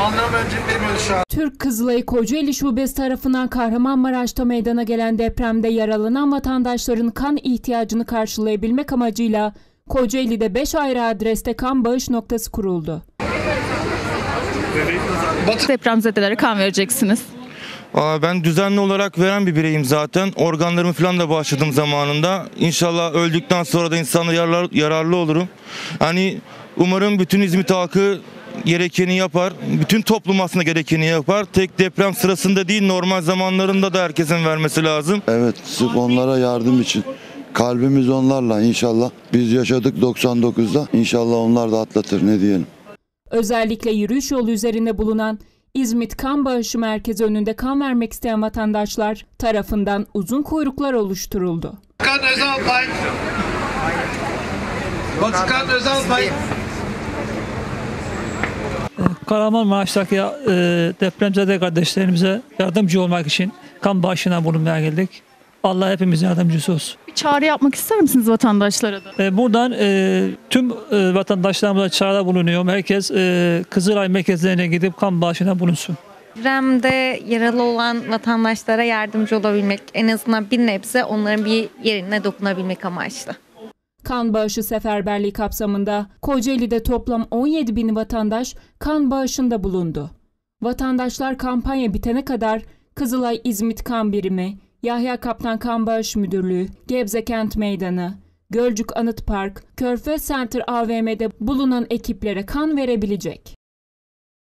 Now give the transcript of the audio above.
Anlamöncüm bilmiyoruz şu an. Türk Kızılayı Kocaeli Şubesi tarafından Kahramanmaraş'ta meydana gelen depremde yaralanan vatandaşların kan ihtiyacını karşılayabilmek amacıyla Kocaeli'de 5 ayrı adreste kan bağış noktası kuruldu. Depremzedelere kan vereceksiniz. Aa, Ben düzenli olarak veren bir bireyim zaten. Organlarımı falan da bağışladım zamanında. İnşallah öldükten sonra da insanlara yarar, yararlı olurum. Hani umarım bütün İzmit halkı gerekeni yapar. Bütün toplum aslında gerekeni yapar. Tek deprem sırasında değil normal zamanlarında da herkesin vermesi lazım. Evet, sırf onlara yardım için. Kalbimiz onlarla inşallah. Biz yaşadık 99'da. İnşallah onlar da atlatır ne diyelim. Özellikle yürüyüş yolu üzerinde bulunan İzmit Kan Bağışı Merkezi önünde kan vermek isteyen vatandaşlar tarafından uzun kuyruklar oluşturuldu. Batıkan Özalpay. Batıkan Özalpay. Kahramanmaraş'taki e, depremzede kardeşlerimize yardımcı olmak için kan bağışına bulunmaya geldik. Allah hepimiz yardımcısı olsun. Bir çağrı yapmak ister misiniz vatandaşlara da? E, buradan e, tüm e, vatandaşlarımıza çağrı bulunuyorum. Herkes e, Kızılay merkezlerine gidip kan bağışına bulunsun. Depremde yaralı olan vatandaşlara yardımcı olabilmek, en azından bir nebze onların bir yerine dokunabilmek amaçlı. Kan bağışı seferberliği kapsamında Kocaeli'de toplam 17 bin vatandaş kan bağışında bulundu. Vatandaşlar kampanya bitene kadar Kızılay İzmit Kan Birimi, Yahya Kaptan Kan Bağış Müdürlüğü, Gebze Kent Meydanı, Gölcük Anıt Park, Körfez Center AVM'de bulunan ekiplere kan verebilecek.